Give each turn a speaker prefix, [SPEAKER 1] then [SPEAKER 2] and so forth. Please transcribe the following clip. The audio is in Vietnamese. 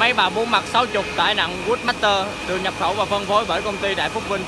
[SPEAKER 1] Máy bào buôn mặt 60 tải nặng Woodmaster được nhập khẩu và phân phối bởi công ty Đại Phúc Vinh.